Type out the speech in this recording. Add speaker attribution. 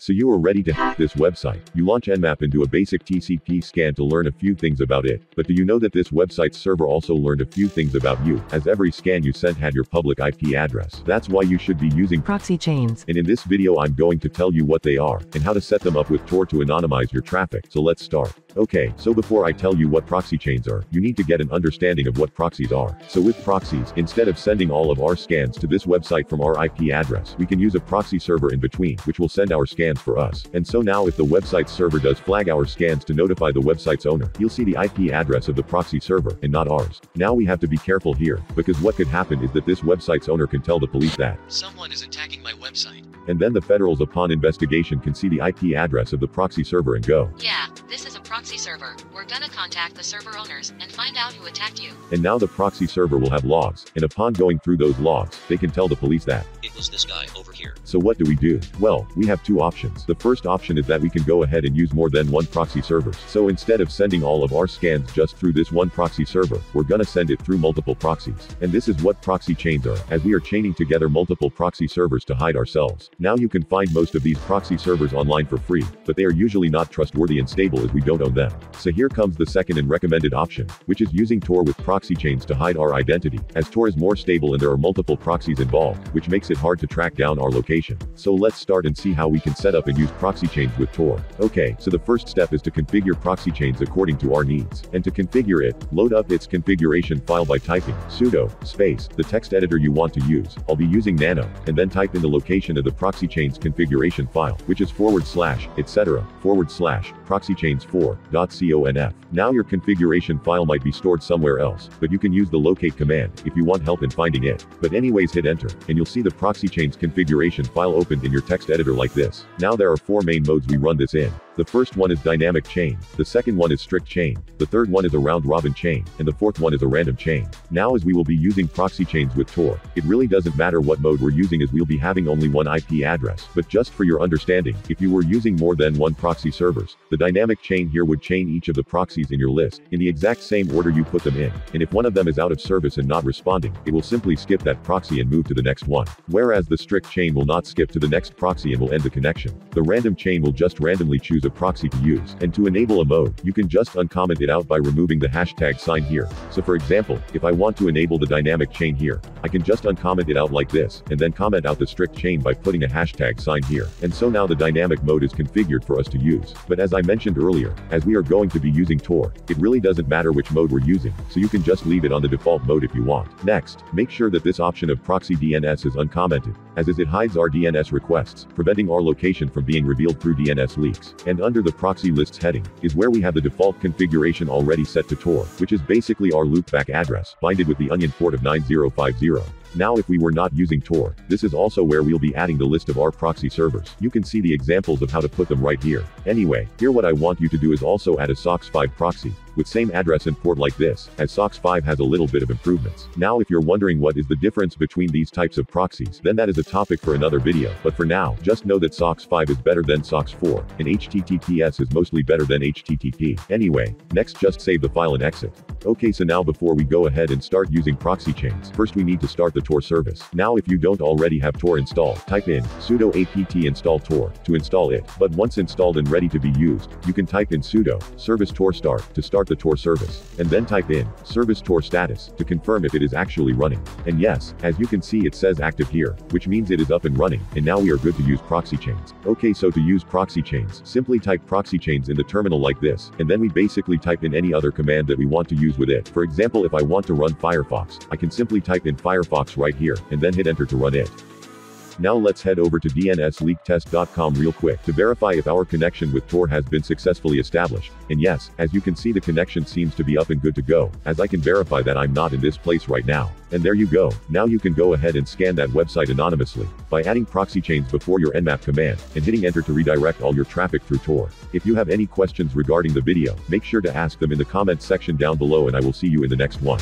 Speaker 1: So you are ready to hack this website. You launch Nmap into a basic TCP scan to learn a few things about it. But do you know that this website's server also learned a few things about you, as every scan you sent had your public IP address. That's why you should be using
Speaker 2: proxy chains.
Speaker 1: And in this video I'm going to tell you what they are, and how to set them up with Tor to anonymize your traffic. So let's start. Okay, so before I tell you what proxy chains are, you need to get an understanding of what proxies are. So with proxies, instead of sending all of our scans to this website from our IP address, we can use a proxy server in between, which will send our scans for us. And so now if the website server does flag our scans to notify the website's owner, you'll see the IP address of the proxy server, and not ours. Now we have to be careful here, because what could happen is that this website's owner can tell the police that
Speaker 3: someone is attacking my website.
Speaker 1: And then the federals upon investigation can see the IP address of the proxy server and go,
Speaker 4: Yeah, this is a proxy server. We're gonna contact the server owners and find out who attacked you.
Speaker 1: And now the proxy server will have logs, and upon going through those logs, they can tell the police that.
Speaker 3: Was this guy over here.
Speaker 1: So what do we do? Well, we have two options. The first option is that we can go ahead and use more than one proxy server. So instead of sending all of our scans just through this one proxy server, we're gonna send it through multiple proxies. And this is what proxy chains are, as we are chaining together multiple proxy servers to hide ourselves. Now you can find most of these proxy servers online for free, but they are usually not trustworthy and stable as we don't own them. So here comes the second and recommended option, which is using Tor with proxy chains to hide our identity, as Tor is more stable and there are multiple proxies involved, which makes it hard to track down our location. So let's start and see how we can set up and use proxy chains with Tor. Okay, so the first step is to configure proxy chains according to our needs. And to configure it, load up its configuration file by typing sudo space the text editor you want to use. I'll be using nano, and then type in the location of the proxy chains configuration file, which is forward slash, etc., forward slash, proxychains4.conf. Now your configuration file might be stored somewhere else, but you can use the locate command if you want help in finding it. But anyways hit enter, and you'll see the proxy chains configuration file opened in your text editor like this. Now there are four main modes we run this in. The first one is dynamic chain, the second one is strict chain, the third one is a round robin chain, and the fourth one is a random chain. Now as we will be using proxy chains with Tor, it really doesn't matter what mode we're using as we'll be having only one IP address. But just for your understanding, if you were using more than one proxy servers, the dynamic chain here would chain each of the proxies in your list, in the exact same order you put them in, and if one of them is out of service and not responding, it will simply skip that proxy and move to the next one. Whereas the strict chain will not skip to the next proxy and will end the connection. The random chain will just randomly choose a proxy to use, and to enable a mode, you can just uncomment it out by removing the hashtag sign here. So for example, if I want to enable the dynamic chain here, I can just uncomment it out like this, and then comment out the strict chain by putting a hashtag sign here. And so now the dynamic mode is configured for us to use. But as I mentioned earlier, as we are going to be using Tor, it really doesn't matter which mode we're using, so you can just leave it on the default mode if you want. Next, make sure that this option of proxy DNS is uncommented, as is it hides our DNS requests, preventing our location from being revealed through DNS leaks. And under the proxy lists heading, is where we have the default configuration already set to Tor, which is basically our loopback address, binded with the onion port of 9050. Now if we were not using Tor, this is also where we'll be adding the list of our proxy servers. You can see the examples of how to put them right here. Anyway, here what I want you to do is also add a SOCKS 5 proxy, with same address and port like this, as SOCKS 5 has a little bit of improvements. Now if you're wondering what is the difference between these types of proxies, then that is a topic for another video, but for now, just know that SOCKS 5 is better than SOCKS 4, and HTTPS is mostly better than HTTP. Anyway, next just save the file and exit. Okay so now before we go ahead and start using proxy chains, first we need to start the Tor service. Now if you don't already have Tor installed, type in sudo apt install Tor to install it, but once installed and ready to be used, you can type in sudo service Tor start to start the Tor service, and then type in service Tor status to confirm if it is actually running. And yes, as you can see it says active here, which means it is up and running, and now we are good to use proxy chains. Okay so to use proxy chains, simply type proxy chains in the terminal like this, and then we basically type in any other command that we want to use with it. For example if I want to run Firefox, I can simply type in Firefox right here, and then hit enter to run it. Now let's head over to dnsleaktest.com real quick to verify if our connection with Tor has been successfully established. And yes, as you can see the connection seems to be up and good to go, as I can verify that I'm not in this place right now. And there you go. Now you can go ahead and scan that website anonymously by adding proxy chains before your nmap command and hitting enter to redirect all your traffic through Tor. If you have any questions regarding the video, make sure to ask them in the comments section down below and I will see you in the next one.